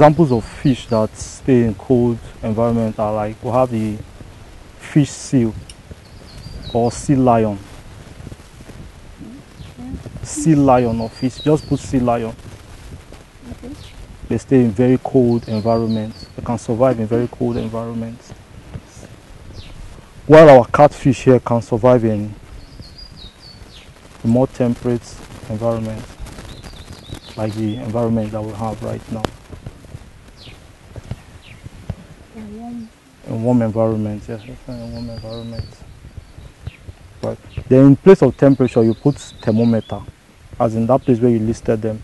examples of fish that stay in cold environment are like we have the fish seal or sea lion. Sea lion or fish, just put sea lion. They stay in very cold environments. They can survive in very cold environments. While our catfish here can survive in more temperate environment, like the environment that we have right now. And warm. In warm environment, yes, yes, in warm environment. Right. Then in place of temperature, you put thermometer, as in that place where you listed them.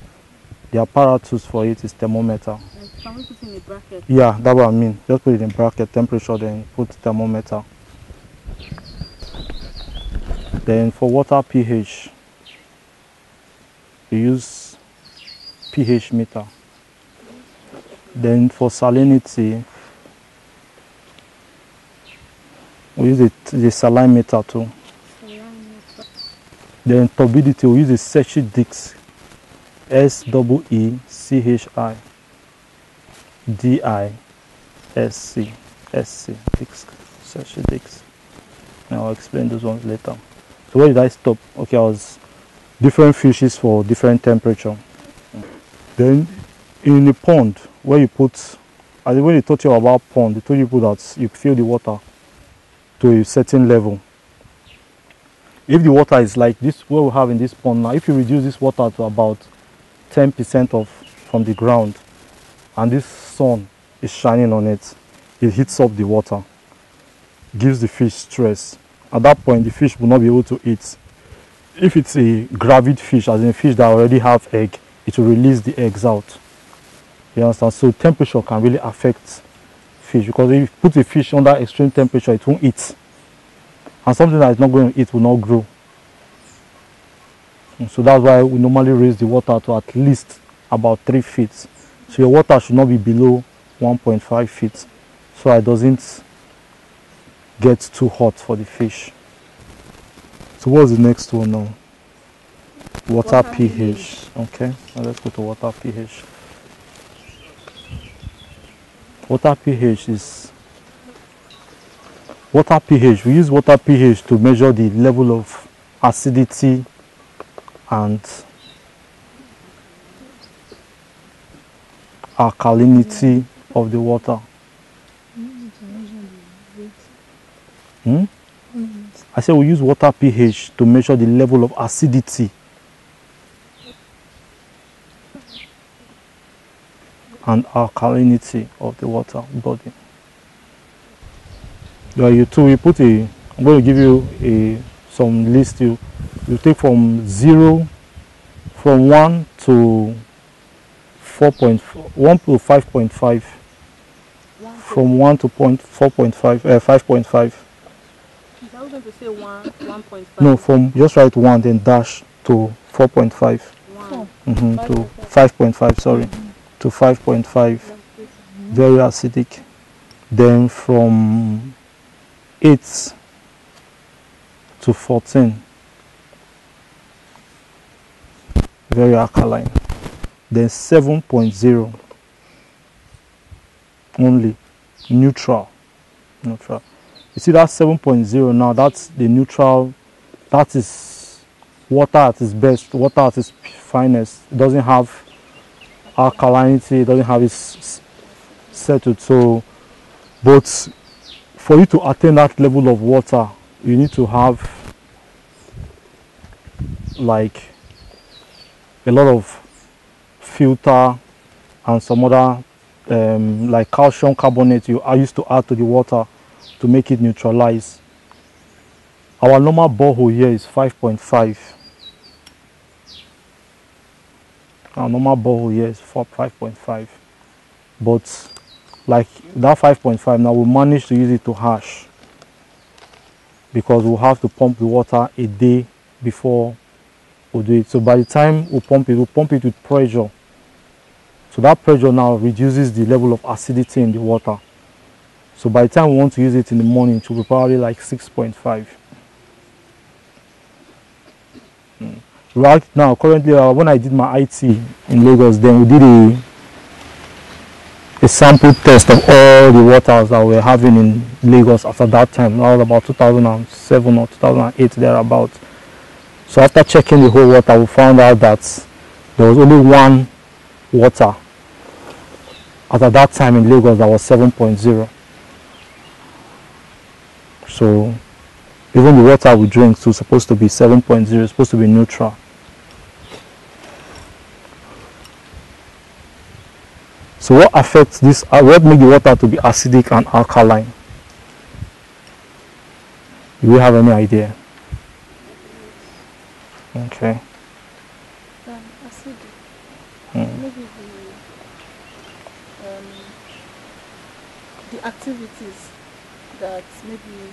The apparatus for it is thermometer. Like, can we put in a bracket? Yeah, that's what I mean. Just put it in bracket, temperature, then put thermometer. Then for water pH, you use pH meter. Then for salinity, we use the, the saline meter too. Then turbidity, we use the Secchi disc. S double E C H I D I S C S C Dix. Secchi disc. And I'll explain those ones later. So where did I stop? Okay, I was different fishes for different temperature. Then in the pond where you put, I when they taught you about pond, they told you put that you fill the water to a certain level. If the water is like this, what we have in this pond now, if you reduce this water to about 10% of from the ground, and this sun is shining on it, it heats up the water, gives the fish stress. At that point, the fish will not be able to eat. If it's a gravid fish, as in a fish that already have egg, it will release the eggs out. You understand? So temperature can really affect fish because if you put a fish under extreme temperature, it won't eat. And something that is not going to eat will not grow. And so that's why we normally raise the water to at least about three feet. So your water should not be below 1.5 feet so it doesn't get too hot for the fish. So what's the next one now? Water, Water pH. pH. Okay, now let's go to water pH. Water pH is water pH. We use water pH to measure the level of acidity and alkalinity of the water. Hmm? I said we use water pH to measure the level of acidity and alkalinity of the water body. Yeah, you too. We put a. I'm going to give you a some list. You you take from zero, from one to four point one to five point five. One From one to point four point five. Uh, five point five. I was going to say one, 1.5. No, from just write one then dash to four point five. One. Mm-hmm, to five point five. Sorry, to five point five. very acidic. Then from 8 to 14, very alkaline. Then 7.0, only neutral. Neutral. You see that 7.0 now, that's the neutral, that is water at its best, water at its finest. It doesn't have alkalinity, it doesn't have its settled. So, but for you to attain that level of water, you need to have like a lot of filter and some other um, like calcium carbonate you are used to add to the water to make it neutralize. Our normal borehole here is 5.5. Our normal borehole here is for 5.5. But like that 5.5 now we manage to use it to hash because we'll have to pump the water a day before we do it. So by the time we pump it, we pump it with pressure. So that pressure now reduces the level of acidity in the water. So by the time we want to use it in the morning, it will be probably like 6.5. Right now, currently, uh, when I did my IT in Lagos, then we did a a sample test of all the waters that we were having in Lagos after that time. That was about 2007 or 2008 thereabout. So after checking the whole water, we found out that there was only one water at that time in Lagos that was 7.0. So even the water we drink is supposed to be 7.0, supposed to be neutral. So what affects this, uh, what makes the water to be acidic and alkaline? Do we have any idea? Okay. Um, acidic. Hmm. Maybe the um, the activities that maybe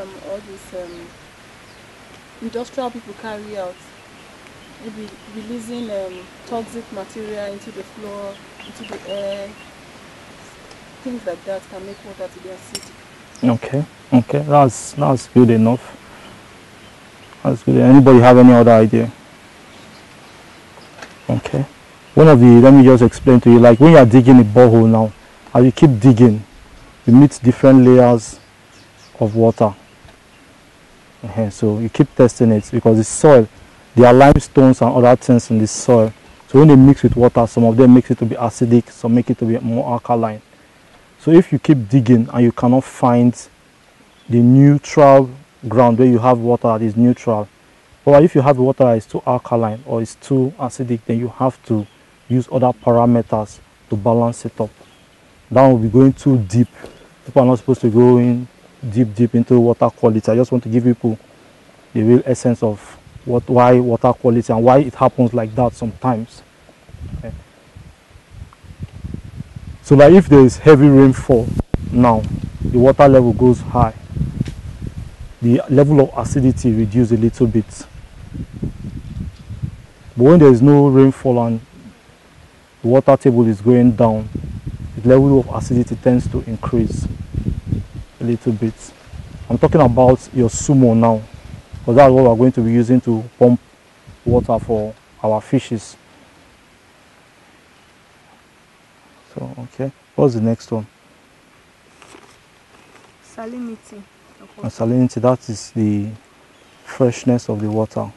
um, all these um, industrial people carry out, maybe releasing um, toxic material into the floor, into the air, things like that can make water to be acidic. Okay. Okay. That's that's good enough. That's good. Anybody have any other idea? Okay. One of the let me just explain to you. Like when you are digging a borehole now, as you keep digging, you meet different layers of water. Okay, so you keep testing it because the soil, there are limestones and other things in the soil. So when they mix with water, some of them makes it to be acidic, some make it to be more alkaline. So if you keep digging and you cannot find the neutral ground where you have water that is neutral, or if you have water that is too alkaline or is too acidic, then you have to use other parameters to balance it up. That will be going too deep. People are not supposed to go in deep, deep into water quality. I just want to give people the real essence of what, why water quality and why it happens like that sometimes. Okay. So like if there is heavy rainfall now, the water level goes high. The level of acidity reduces a little bit. But when there is no rainfall and the water table is going down, the level of acidity tends to increase a little bit. I'm talking about your sumo now, because that's what we're going to be using to pump water for our fishes. So, okay, what's the next one? Salinity. And salinity, that is the freshness of the water.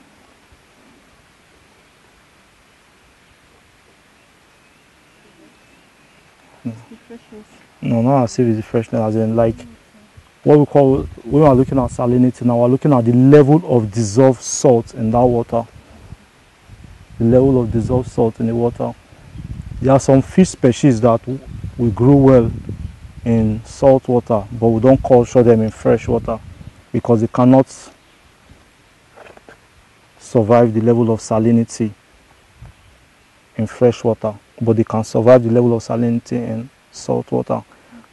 No, not as if it's the freshness, as in like what we call when we're looking at salinity now, we're looking at the level of dissolved salt in that water. The level of dissolved salt in the water. There are some fish species that w- will grow well in salt water, but we don't culture them in fresh water because they cannot survive the level of salinity in fresh water, but they can survive the level of salinity in salt water.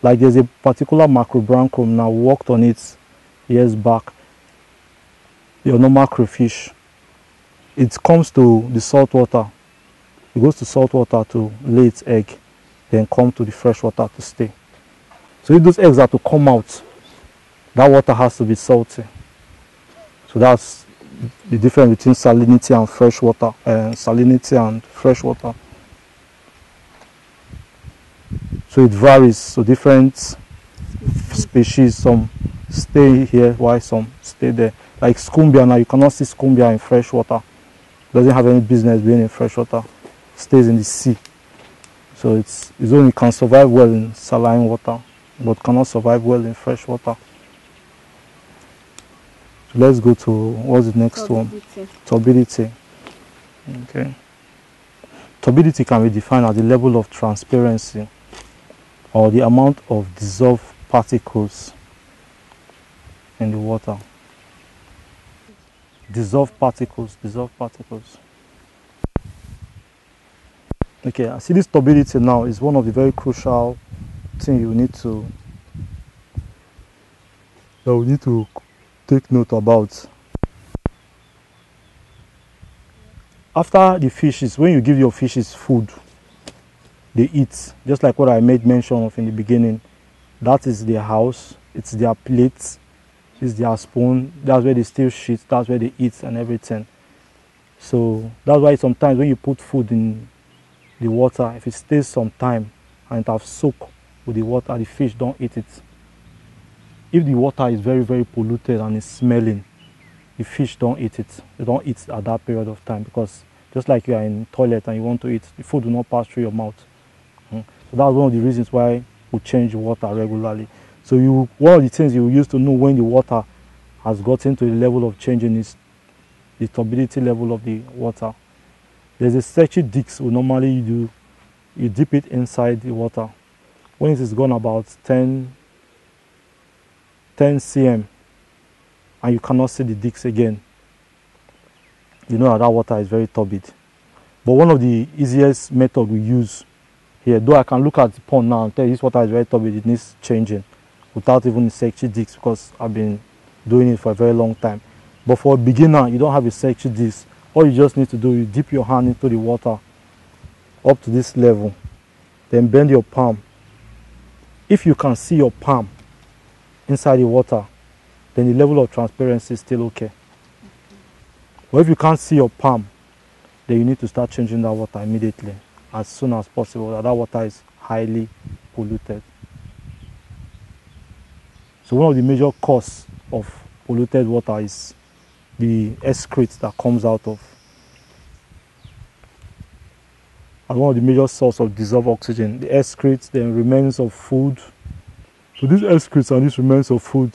Like there's a particular Macrobrachium now worked on it years back. Your normal crayfish. It comes to the salt water. It goes to salt water to lay its egg, then come to the fresh water to stay. So if those eggs are to come out, that water has to be salty. So that's the difference between salinity and fresh water, and salinity and fresh water. So it varies. So different species, some stay here while some stay there. Like scumbia now, you cannot see scumbia in fresh water. Doesn't have any business being in fresh water. Stays in the sea. So it's, it's only can survive well in saline water, but cannot survive well in fresh water. So let's go to what's the next one? Turbidity. Turbidity. Okay. Turbidity can be defined as the level of transparency or the amount of dissolved particles in the water. Dissolved particles, dissolved particles. Okay, I see this turbidity now is one of the very crucial thing you need to that we need to take note about. after the fishes when you give your fishes food they eat just like what i made mention of in the beginning that is their house it's their plate it's their spoon that's where they steal shit that's where they eat and everything so that's why sometimes when you put food in the water if it stays some time and it have soaked with the water, the fish don't eat it. If the water is very, very polluted and it's smelling, the fish don't eat it. They don't eat at that period of time because just like you are in toilet and you want to eat, the food will not pass through your mouth. So that's one of the reasons why we change water regularly. So you one of the things you use to know when the water has gotten to the level of changing is the turbidity level of the water. There's a Secchi disc we normally do. You dip it inside the water. When it is gone about 10, 10 cm and you cannot see the discs again, you know that, that water is very turbid. But one of the easiest method we use here, though I can look at the pond now and tell you this water is very turbid, it needs changing without even a Secchi disc because I've been doing it for a very long time. But for a beginner, you don't have a Secchi disc. All you just need to do is dip your hand into the water up to this level, then bend your palm. If you can see your palm inside the water, then the level of transparency is still okay. But if you can't see your palm, then you need to start changing that water immediately, as soon as possible. That, water is highly polluted. So one of the major causes of polluted water is the excrete that comes out of. And one of the major sources of dissolved oxygen, the excrete, the remains of food. So these excretes and these remains of food.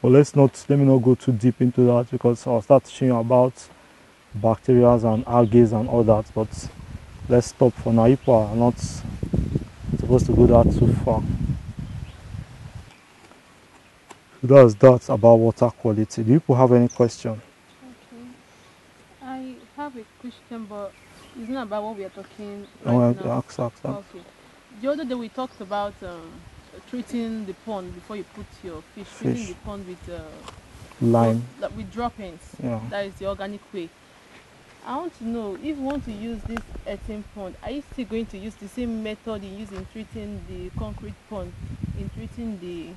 But let's not let me not go too deep into that because I'll start teaching you about bacteria and algae and all that. But let's stop for now. People are not supposed to go that too far. That's that about water quality. Do people have any question? Okay. I have a question, but it's not about what we are talking right I- now. ask, ask that. Okay. The other day we talked about um, treating the pond before you put your fish. Treating the pond with uh, Lime. with droppings. Yeah. That is the organic way. I want to know if you want to use this earthen pond, are you still going to use the same method you use in treating the concrete pond, in treating the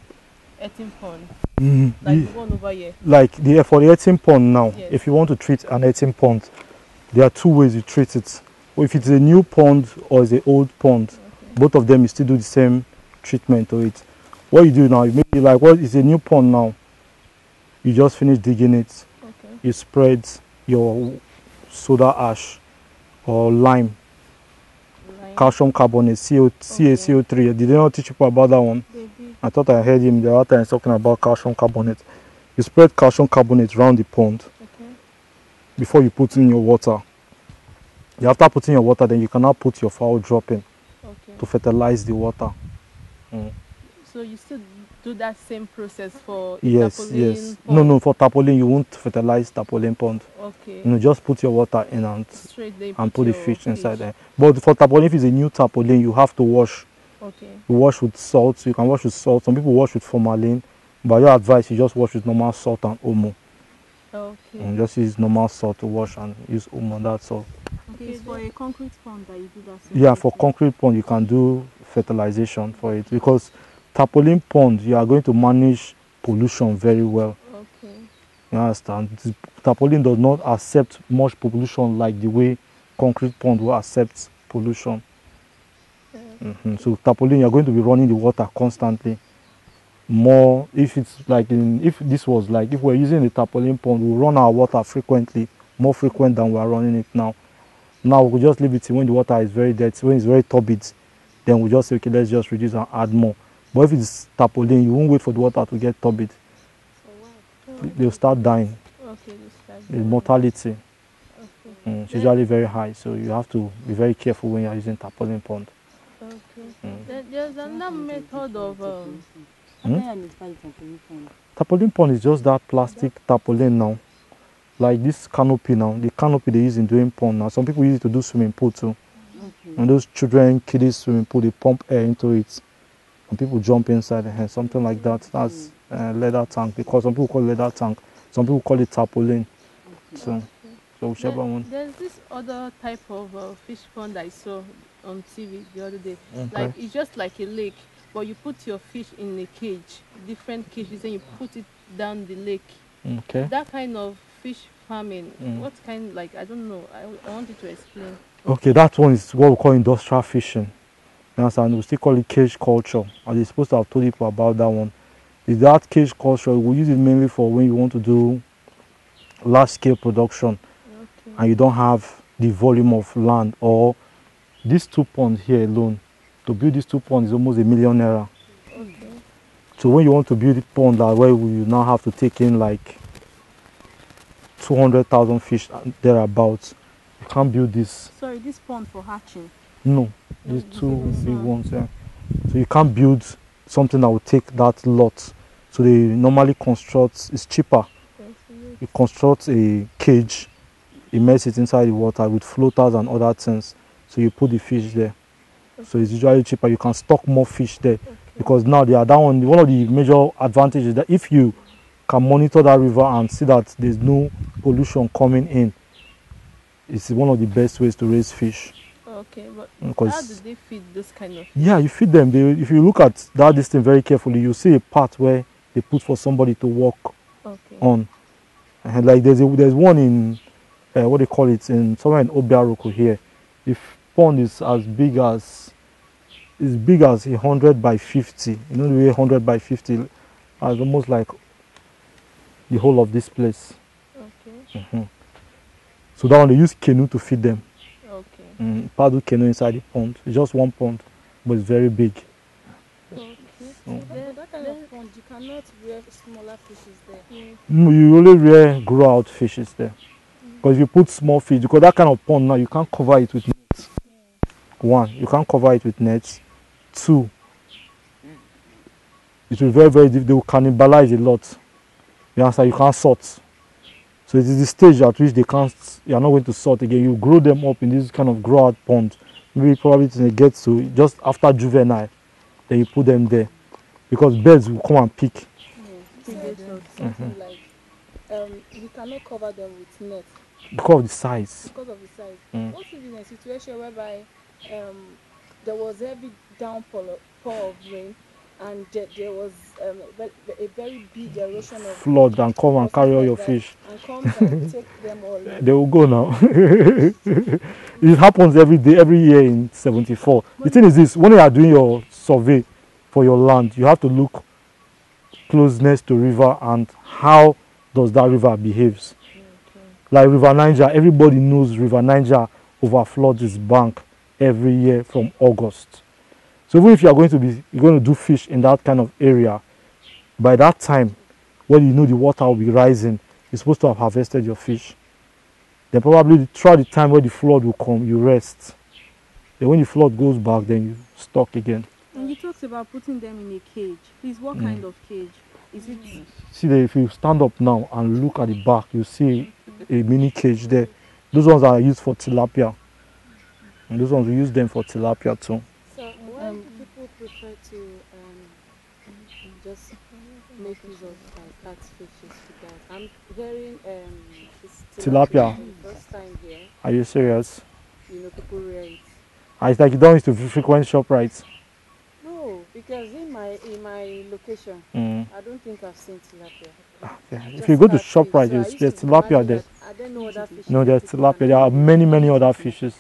earthen pond, Mm, like the- one over here? like the for the eating pond now Yes. if you want to treat an eating pond there are two ways you treat it or if it's a new pond or it's an old pond Okay. both of them you still do the same treatment to it what you do now you maybe like what is a new pond now you just finish digging it Okay. you spread your soda ash or lime Lime. calcium carbonate CO, CaCO3 did they not teach people about that one They did. I thought I heard him the other time talking about calcium carbonate you spread calcium carbonate around the pond Okay. before you put in your water. You after putting your water, then you can now put your fowl drop in Okay. to fertilize the water. So you still do that same process for Yes, tarpaulin yes. No, pond? no, for tarpaulin, you won't fertilize tarpaulin pond. Okay. You know, just put your water in and, Straight and put the your fish inside there. But for tarpaulin, if it's a new tarpaulin, you have to wash. Okay. You wash with salt. You can wash with salt. Some people wash with formalin. But your advice, you just wash with normal salt and omo. Okay. And just use normal salt to wash and use omo. That's all. Okay, it's for a concrete pond that you do that. Yeah, for concrete pond, you can do fertilization for it because tarpaulin pond, you are going to manage pollution very well. Okay. You understand? The tarpaulin does not accept much pollution like the way concrete pond will accept pollution. Yeah. Mhm. So tarpaulin, you are going to be running the water constantly. More if it's like in if this was like if we're using a tarpaulin pond, we run our water frequently, more frequent than we are running it now. Now we just leave it when the water is very dirty, when it's very turbid, then we just say okay, let's just reduce and add more. But if it's tarpaulin, you won't wait for the water to get turbid. Oh, They'll start dying. Okay, this like The mortality Okay. mm, is usually very high, so you have to be very careful when you are using tarpaulin pond. Okay. Mm. There's another method of um, How Hmm? can I identify the tarpaulin pond? Tarpaulin pond is just that plastic tarpaulin now. Like this canopy now, the canopy they use in doing pond now. Some people use it to do swimming pool too. Okay. And those children, kiddies swimming pool, they pump air into it. And people jump inside the hand, something like that. That's uh, leather tank because some people call it leather tank, some people call it tarpaulin. So, so whichever there- one. There's this other type of uh, fish pond I saw on TV the other day. Okay. Like it's just like a lake, but you put your fish in a cage, different cages, and you put it down the lake. Okay. That kind of fish farming. Mm. What kind? Like I don't know. I, I want you to explain. Okay, that one is what we call industrial fishing. You understand? We still call it cage culture. And they're supposed to have told people about that one. Is that cage culture, we use it mainly for when you want to do large scale production Okay. and you don't have the volume of land or these two ponds here alone. To build these two ponds is almost a million naira. Okay. So when you want to build a pond that way, you now have to take in like 200,000 fish thereabouts. You can't build this. Sorry, this pond for hatching. No, these this two big ones. Yeah. So you can't build something that will take that lot. So they normally construct. It's cheaper. You construct a cage, immerse it inside the water with floaters and other things. So you put the fish there. So it's usually cheaper. You can stock more fish there because now they are down. One of the major advantages is that if you can monitor that river and see that there's no pollution coming in, it's one of the best ways to raise fish. Okay, but Because how do they feed this kind of? yeah, you feed them. They, if you look at that distance very carefully, you see a part where they put for somebody to walk Okay. on. And like there's a, there's one in uh, what they call it in somewhere in Obiaroko here. If pond is as big as is big as a hundred by fifty. You know the way hundred by fifty, as almost like the whole of this place. Okay. Mhm. So that one they use canoe to feed them. Mm, paddle canoe inside the pond. Just one pond, but it's very big. Okay. Mm. Then that kind of pond, you cannot rear smaller fishes there. Mm, You only rear grow out fishes there. Because if you put small fish, because that kind of pond now, you can't cover it with nets. One, you can't cover it with nets. Two, it will be very, very difficult. They will cannibalize a lot. You understand? You can't sort. So it is the stage at which they can't, you are not going to sort again. You grow them up in this kind of grow out pond. Maybe probably till they get to just after juvenile, then you put them there. Because birds will come and pick. So then something like um, we cannot cover them with net because of the size. because of the size. Mm. What if in a situation whereby um, there was heavy downpour of, pour of rain and there, there was um, a very big erosion of Flood and come and carry all your fish. and comes and take them all. They will go now. it happens every day, every year in 74. The thing is this when you are doing your survey for your land, you have to look closeness to river and how does that river behaves. Like River Niger, everybody knows River Niger overfloods its bank every year from August. So even if you are going to be you're going to do fish in that kind of area, by that time, when you know the water will be rising, you're supposed to have harvested your fish. Then probably throughout the time where the flood will come, you rest. Then when the flood goes back, then you stock again. And you talked about putting them in a cage. Please, what Mm. kind of cage? Is it See that if you stand up now and look at the back, you see a mini cage there. Those ones are used for tilapia. And those ones we use them for tilapia too. So why Um, do people prefer to um, just make use of uh, catfishes? Because I'm hearing um, Tilapia. first time here. Are you serious? You know, people it. Ah, It's like you don't used to frequent Shoprite. No, because in my in my location, Mm. I don't think I've seen tilapia. Yeah. If you go to Shoprite, So there's, used there's to tilapia there. I don't know other fishes. No, there's tilapia. There are many, many other fishes.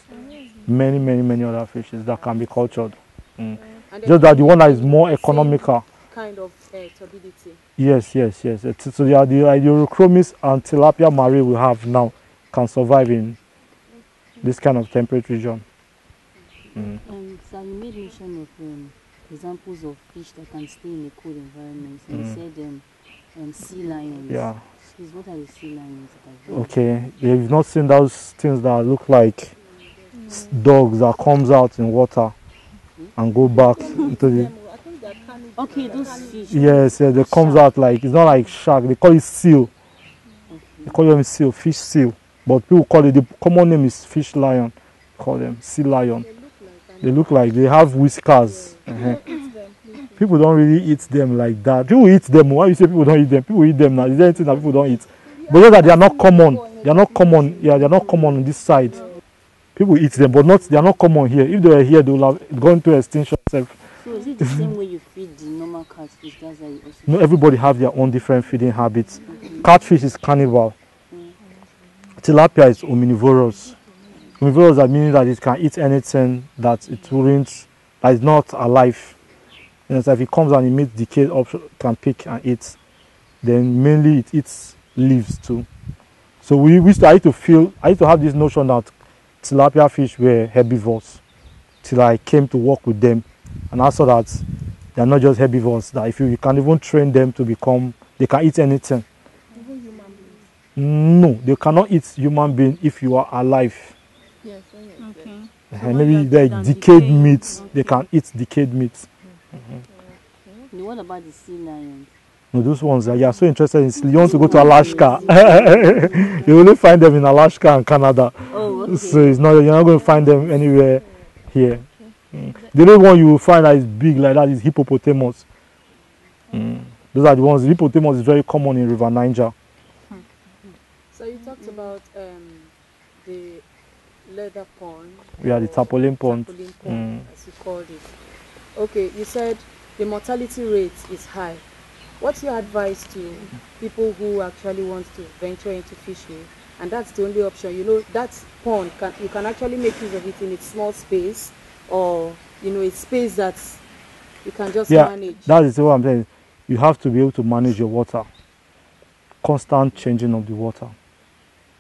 Many, many, many other fishes that can be cultured. Then Just that the one that is more economical. Kind of uh, turbidity. Yes, yes, yes. So the, the Oreochromis and tilapia mare we have now can survive in this kind of temperate region. Mm. Um, so you made mention of um, examples of fish that can stay in a cold environment. And Mm. you said um, um, sea lions. Yeah. Please, what are the sea lions? that are there? Okay. You've not seen those things that look like s- dogs that comes out in water and go back into the. Them, I think they're cannibal. Okay, those fish. Yes, yeah, they comes out like it's not like shark. They call it seal. They call them seal, fish seal. But people call it the common name is fish lion. Call them sea lion. They look like They look like they have whiskers. Uh-huh. Eat them, please. People don't really eat them like that. People eat them. Why you say people don't eat them? People eat them now. Is there anything that people don't eat? But that they are not common. They are not common. Yeah, they are not common on this side. People eat them, but not they are not common here. If they were here, they would have gone to extinction. Self. So is it the same way you feed the normal catfish? That's how you also No, everybody have their own different feeding habits. Catfish is carnivore. Tilapia is omnivorous. Omnivorous that meaning that it can eat anything that it wouldn't, that is not alive. And so if it comes and it meets decayed option, can pick and eat. Then mainly it eats leaves too. So we, we used to, I used to feel, I used to have this notion that tilapia fish were herbivores till I came to work with them. And I saw that they're not just herbivores, that if you, you can even train them to become, they can eat anything. Even human beings. No, they cannot eat human being if you are alive. Yes, yes, yes. Okay. Uh, So maybe what like decayed decaying? meat, they can eat decayed meat. And what about the sea lions? No, those ones, uh, you are so interested in, you want to go to Alaska. you only find them in Alaska and Canada. Oh, okay. So it's not, you're not going to find them anywhere here. Mm. The only one you will find that is big like that is hippopotamus. Mm. Those are the ones, hippopotamus is very common in River Niger. So you talked about um, the leather pond. Yeah, the tarpaulin pond. tarpaulin pond, Mm. as you called it. Okay, you said the mortality rate is high. What's your advice to people who actually want to venture into fishing? And that's the only option. You know, that can you can actually make use of it in a small space, or you know, a space that you can just Yeah, manage. That is what I'm saying. You have to be able to manage your water. Constant changing of the water.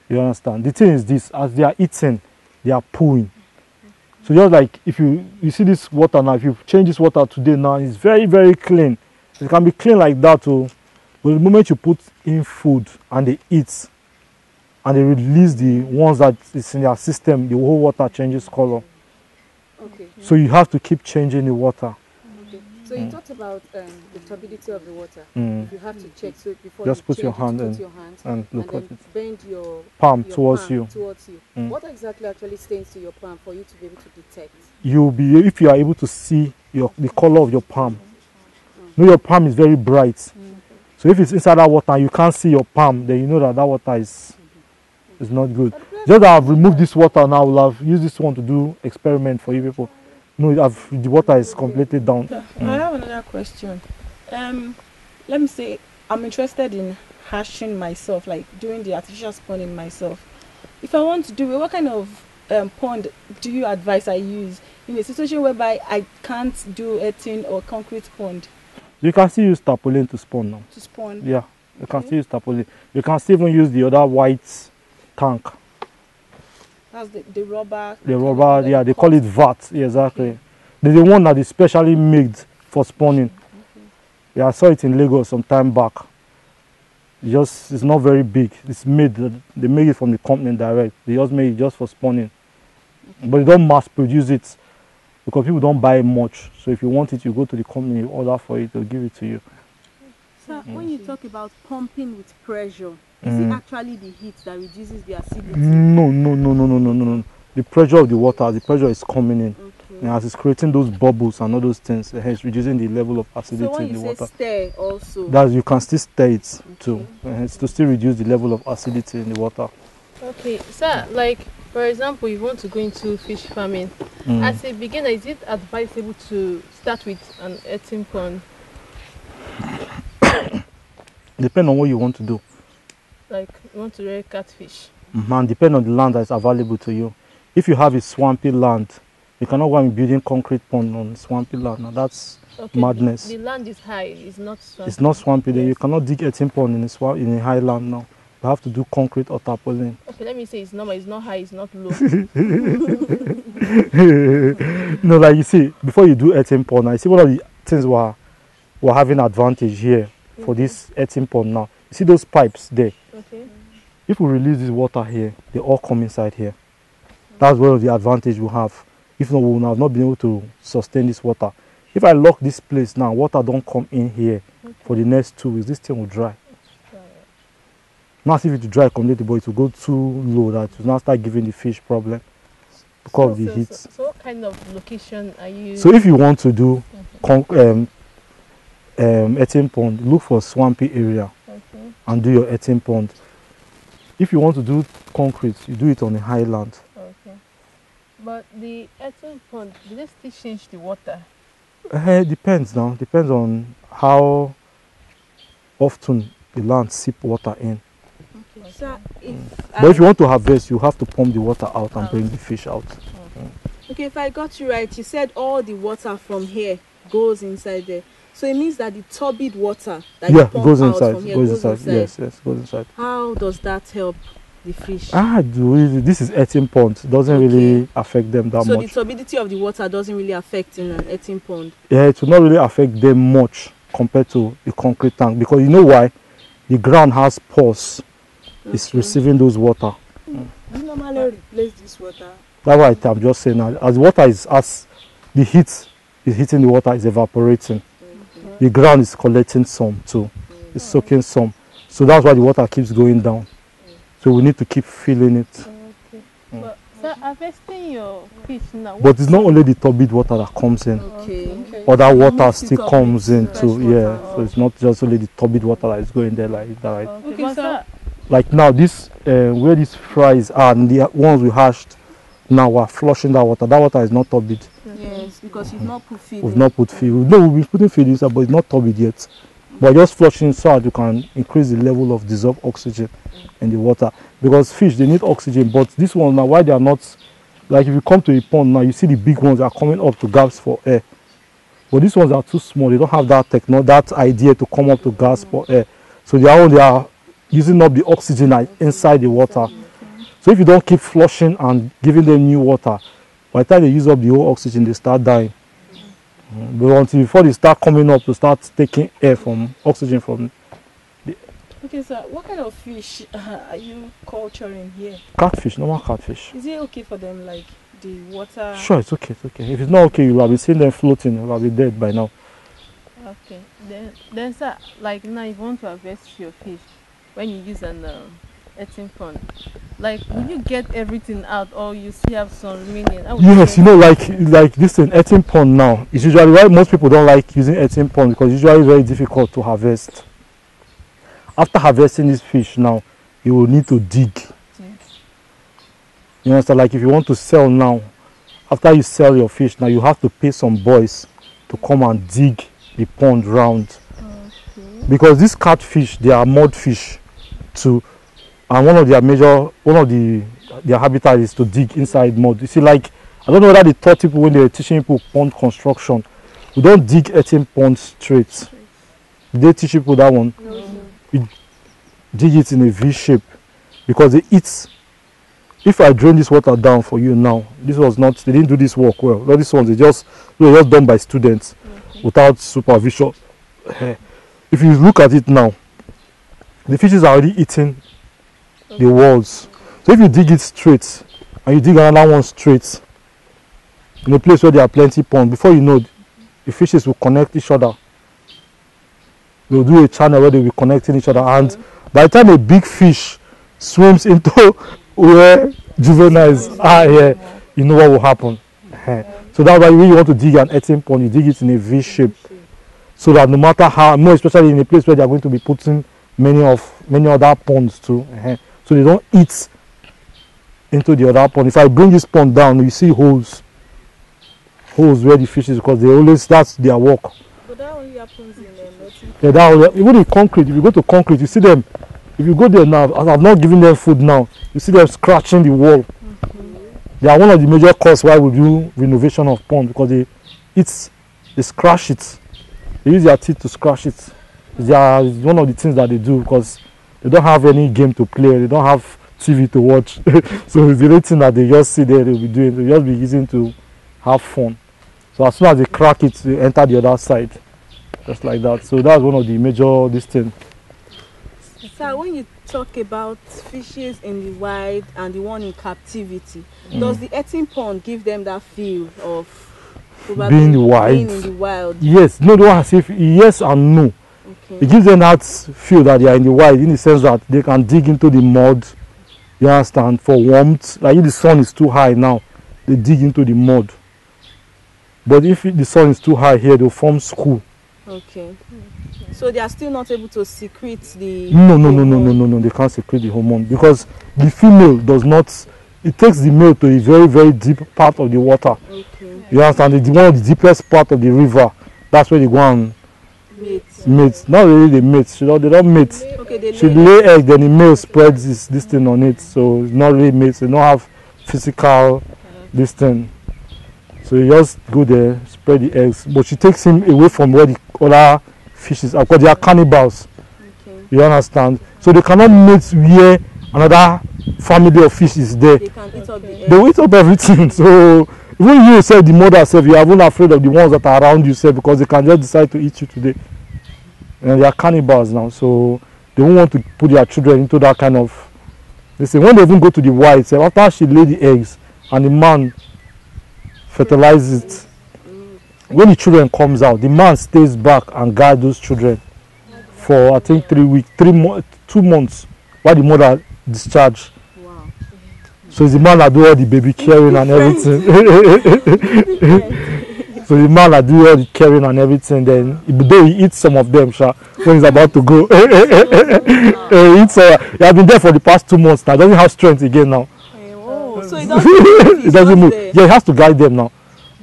You understand? The thing is this, as they are eating, they are pooing. So just like if you you see this water now, if you change this water today now, it's very, very clean. It can be clean like that too. But the moment you put in food and they eat and they release the ones that is in their system, the whole water changes color. okay. So you have to keep changing the water. Okay. So you talked about um, the turbidity of the water. Mm. You have to check, so before Just you put your change hand put in your hand And and look at it. bend your Palm your towards palm you. Towards you. Mm. What exactly actually stains to your palm for you to be able to detect? you'll be if you are able to see your the color of your palm. Know your palm is very bright. So if it's inside that water and you can't see your palm, then you know that that water is is not good. Just that I've removed this water now, I'll have used this one to do experiment for you people. No, I've, the water is completely down. I have another question. Um, let me say I'm interested in hashing myself, like doing the artificial spawning myself. If I want to do it, what kind of um, pond do you advise I use in a situation whereby I can't do a tin or concrete pond You can still use tarpaulin to spawn now. to spawn? Yeah, you can Okay. still use tarpaulin. You can still even use the other white tank. That's the, the rubber. The kind of rubber, like yeah, they call it VAT. Yeah, exactly. There's the one that is specially made for spawning. Yeah, I saw it in Lagos some time back. It just it's not very big. It's made they make it from the company direct. They just make it just for spawning. But they don't mass produce it because people don't buy much. So if you want it, you go to the company, you order for it, they'll give it to you. So when you mm. talk about pumping with pressure, is Mm. it actually the heat that reduces the acidity? No, no, no, no, no, no, no, no. The pressure of the water, the pressure is coming in. Okay. And as it's creating those bubbles and all those things, eh, it's reducing the level of acidity So when in you the say water. stir also, that you can still stir it too. Uh, it's to still reduce the level of acidity in the water. Okay, sir, like for example, you want to go into fish farming. Mm. As a beginner, is it advisable to start with an earthen pond? Depend on what you want to do. Like you want to rear catfish? Mhm, And depend on the land that is available to you. If you have a swampy land, you cannot go and building concrete pond on swampy land. Now that's Okay, Madness. The, the land is high. It's not. Swampy. it's not swampy. Then you cannot dig earthen pond in a swamp in a high land now. You have to do concrete or tarpaulin. Okay, let me say it's normal. It's not high. It's not low. no, like you see, before you do earthen pond, now you see one of the things we're, we're having advantage here for this earthen pond now. See those pipes there? okay. if we release this water here, they all come inside here. That's one of the advantage we have. If not, we would have not been able to sustain this water. If I lock this place now, water don't come in here for the next two weeks, this thing will dry. Not if it will dry completely, but it will go too low that it will now start giving the fish problem because of the so, heat. So, so what kind of location are you? So if you want to do con- um, um, earthen pond, look for swampy area okay. And do your earthen pond. If you want to do concrete, you do it on a highland. Okay. But the earthen pond, do they still change the water? Uh, it depends now. Depends on how often the land sip water in. Sir, if But if you want to harvest, you have to pump the water out and bring the fish out. Okay, if I got you right, you said all the water from here goes inside there. So it means that the turbid water that you yeah, pump goes out inside. from here Goes goes inside. inside. Yes, yes, goes inside. How does that help the fish? Ah, do this is earthen pond. Doesn't really affect them that much. so the turbidity of the water doesn't really affect in an earthen pond. yeah, it will not really affect them much compared to a concrete tank because you know why? The ground has pores. It's receiving those water. Do you normally replace this water? That's why I'm just saying. As water is as the heat is hitting the water is evaporating. The ground is collecting some too. It's mm. soaking some. So that's why the water keeps going down. Mm. So we need to keep filling it. Okay. Mm. But harvesting your fish now. But it's not only the turbid water that comes in. Okay. Other water still comes in too. water. Yeah. So it's not just only the turbid water that is going there like that. Right? Okay, Okay, so- Like now, this uh, where these fries are, and the ones we hashed, now we're flushing that water. That water is not turbid. Yes, because you've not put feed. We've in. not put feed. No, we've been putting feed inside, but it's not turbid yet. But just flushing so that you can increase the level of dissolved oxygen in the water. Because fish they need oxygen, but this one now why they are not like if you come to a pond now, you see the big ones are coming up to gasp for air. But these ones are too small. They don't have that techno that idea to come up to gasp for air. So they are they are using up the oxygen inside the water. So if you don't keep flushing and giving them new water, by the time they use up the whole oxygen, they start dying. Mm, But until before they start coming up to start taking air from oxygen from the Okay, sir. What kind of fish uh, are you culturing here? catfish, normal catfish. Is it okay for them, like the water? Sure, it's okay, it's okay. If it's not okay, you'll have been seeing them floating, you'll be dead by now. okay. Then, then sir, like now you want to harvest your fish when you use an uh, earthen pond. Like, will you get everything out, or you still have some remaining? Yes, you know, like like this thing, earthen pond now. It's usually why most people don't like using earthen pond because it's usually very difficult to harvest. After harvesting this fish now, you will need to dig. You understand? Like if you want to sell now, after you sell your fish now, you have to pay some boys to come and dig the pond round. Because these catfish, they are mud fish too. And one of their major, one of the their habitat is to dig inside mud. You see, like I don't know whether they taught people when they were teaching people pond construction. We don't dig earthen ponds straight. Did they teach people that one? We dig it in a V shape because they eat. If I drain this water down for you now, this was not. They didn't do this work well. All these ones they just they were just done by students without supervision. Eh, If you look at it now, the fishes are already eating the walls. So if you dig it straight and you dig another one straight in a place where there are plenty ponds, before you know, the fishes will connect each other. They'll do a channel where they'll be connecting each other, and by the time a big fish swims into where juveniles are here, you know what will happen. So that's why when you want to dig an earthen pond, you dig it in a V shape, so that no matter how, more especially in a place where they are going to be putting many of many other ponds too, so they don't eat into the other pond. If I bring this pond down, you see holes, holes where the fish is because they always that's their work. But that only happens in um, nothing. Yeah, that will- even in concrete, if you go to concrete, you see them. If you go there now, I'm not giving them food now, you see them scratching the wall. They are one of the major causes why we do renovation of pond because they it's they scratch it. They use their teeth to scratch it. They are it's one of the things that they do because they don't have any game to play. They don't have TV to watch. so it's the only thing that they just sit there. They'll be doing. They'll just be using to have fun. So as soon as they crack it, they enter the other side, just like that. So that's one of the major this thing. Sir, when you talk about fishes in the wild and the one in captivity, Mm. does the earthen pond give them that feel of Being wild. Being in the wild. Yes, no, don't have if yes and no. Okay. It gives them that feel that they are in the wild in the sense that they can dig into the mud. You understand for warmth. Like if the sun is too high now, they dig into the mud. But if the sun is too high here, they'll form school. Okay. So they are still not able to secrete the. No, no, no, no, no, no, no. They can't secrete the hormone because the female does not. It takes the male to a very, very deep part of the water. Okay. You understand? The, one of the deepest part of the river. That's where they go and Mate. Mate. Not really they mate. She don't, they don't mate. Okay, they She lay. egg, then the male spreads this, this thing on it. So it's not really mate. They don't have physical this thing. So you just go there, spread the eggs. But she takes him away from where the other fishes are because they are cannibals. Okay. You understand? So they cannot mate where another family of fish is there. They can eat up the. They eat up everything. So even you yourself, the mother self, you are even afraid of the ones that are around you self because they can just decide to eat you today. And they are cannibals now. So they won't want to put their children into that kind of they say when they even go to the white self, after she lay the eggs and the man fertilizes it when the children comes out the man stays back and guide those children for i think three weeks three mo two months while the mother discharge Wow. so it's the man that do all the baby caring and everything so the man that do all the caring and everything then though he eats some of them sha when he's about to go he eats uh, he has been there for the past two months now doesn't have strength again now Oh, so it doesn't move. it doesn't move. there. Yeah, he has to guide them now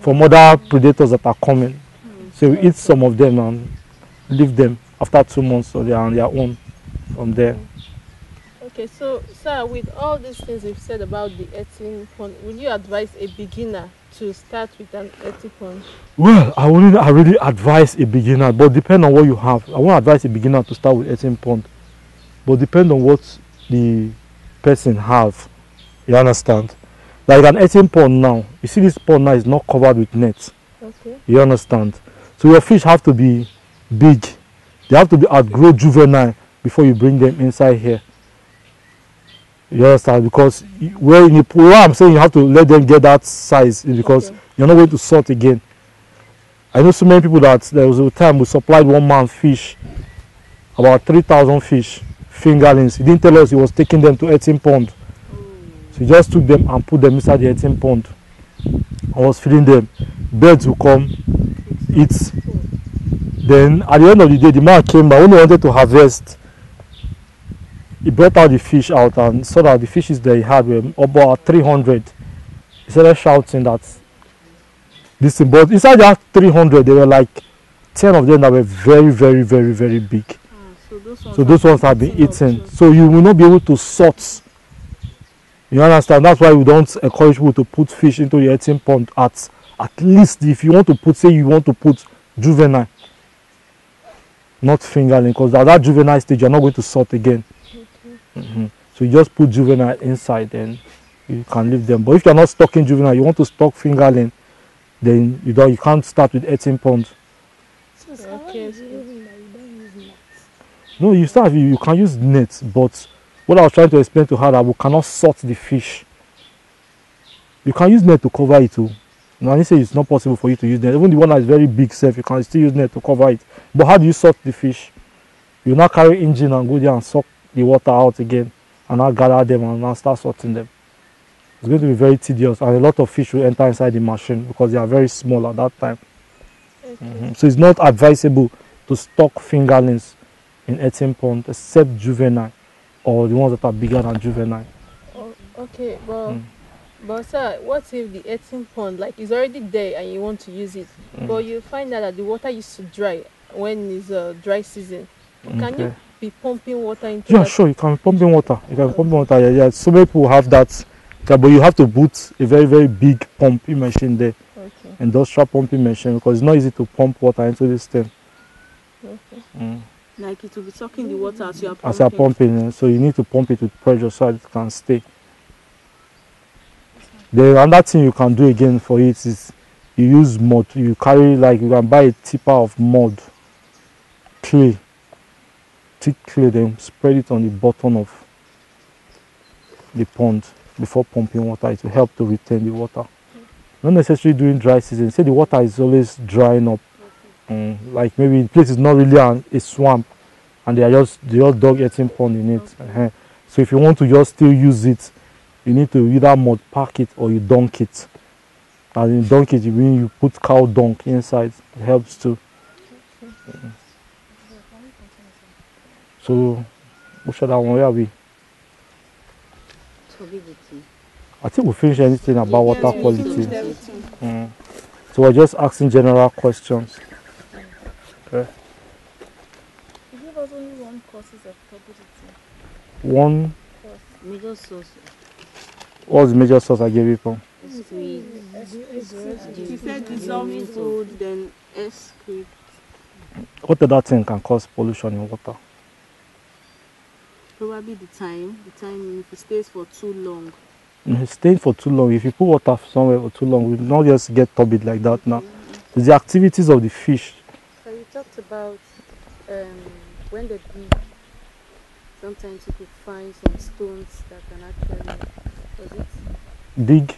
from other predators that are coming. So he eats some of them and leave them after two months so they are on their own from there. Okay, so sir, with all these things you've said about the eating would you advise a beginner to start with an earthen pond? Well, I wouldn't I really advise a beginner, but depend on what you have. I won't advise a beginner to start with earthen pond, but depend on what the person have. You understand? Like an earthen pond now, you see this pond now is not covered with nets. Okay. You understand? So your fish have to be big. They have to be outgrow juvenile before you bring them inside here. You understand? Because where pool, what I'm saying you have to let them get that size because Okay. you're not going to sort again. I know so many people that there was a time we supplied one man fish, about 3,000 fish, fingerlings. He didn't tell us he was taking them to 18 pond. So he just took them and put them inside the 18 pond. I was feeding them. Birds will come, eat. Then at the end of the day, the man came back when he wanted to harvest. He brought out the fish out and saw that the fishes that he had were about 300. He started shouting that this thing, but inside that 300, there were like 10 of them that were very, very, very, very big. Ah, so those ones So those ones have been eaten up eaten. too. So you will not be able to sort. You understand? That's why we don't encourage people to put fish into the earthen pond at at least if you want to put say you want to put juvenile, not fingerling, because at that juvenile stage you're not going to sort again. Mhm. So you just put juvenile inside and you can leave them. But if you're not stocking juvenile, you want to stock fingerling, then you don't you can't start with earthen ponds. Okay. No, you start you, you can use nets, but what I was trying to explain to her that we cannot sort the fish. You can use net to cover it too. Now you say it's not possible for you to use net. Even the one that is very big self, you can still use net to cover it. But how do you sort the fish? You now carry engine and go there and suck the water out again and now gather them and now start sorting them. It's going to be very tedious and a lot of fish will enter inside the machine because they are very small at that time. Mhm. So it's not advisable to stock fingerlings in earthen pond except juvenile or the ones that are bigger than juvenile. Oh, okay, but Mm. but sir, what if the earthen pond like is already there and you want to use it, Mm. but you find out that the water used to dry when it's uh, dry season? Can Okay. you be pumping water into Yeah, that? sure. You can be pumping water. You can be pumping water. Yeah, yeah. So many people have that, yeah, but you have to put a very, very big pumping machine there, Okay. industrial pumping machine, because it's not easy to pump water into this thing. Okay. Mm. Like it will be sucking the water as you are pumping. As you're pumping, eh, so you need to pump it with pressure so it can stay. The another thing you can do again for it is you use mud. You carry like you can buy a tipper of mud, clay, thick clay, then spread it on the bottom of the pond before pumping water. It will help to retain the water. Not necessarily during dry season. Say the water is always drying up. Mm, like maybe the place is not really an, a swamp and they are just they dog earthen pond in it. uh So if you want to just still use it, you need to either mud pack it or you dunk it. And in dunk it, you mean you put cow dung inside. It helps too. Mm. So, one where are we? I think we finished anything about water Yes, we quality. Mm. So we're just asking general questions. Okay. You give us only one causes of turbidity. One, Major source what's the major source I gave you from? squid. She said dissolved food, then excrete. What other thing can cause pollution in water? Probably the time. The time if it stays for too long. Mm, Staying for too long, if you put water somewhere for too long, we will not just get turbid like that now. It's the activities of the fish. So you talked about um, when they dig, sometimes you could find some stones that can actually, was it? Dig.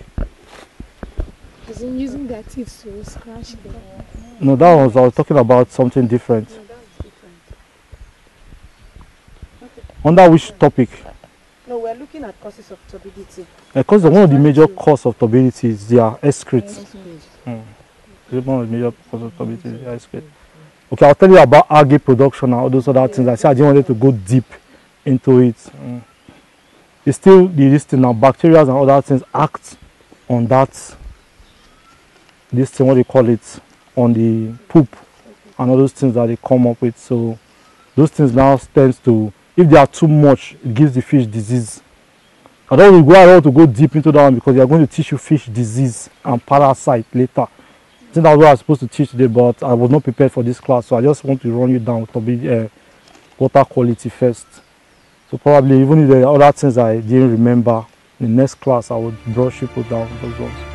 As in using their teeth to scratch the No, that was I was talking about something different. No, that's different. Under which topic? No, we're looking at causes of turbidity. Because one of the major cause of turbidity is their excrete. Mm. One of the major causes of turbidity is their excrete. Okay, I'll tell you about algae production and all those other things. I said I didn't want to go deep into it. Mm. It's still the this thing now. Bacteria and other things act on that. This thing, what they call it, on the poop and all those things that they come up with. So those things now tends to, if they are too much, it gives the fish disease. I don't to go, I want to go deep into that one because they are going to teach you fish disease and parasite later. I think that's what I was supposed to teach today, but I was not prepared for this class, so I just want to run you down to be uh, water quality first. So probably even if there are other things I didn't remember, in the next class I would brush people down those ones.